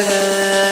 है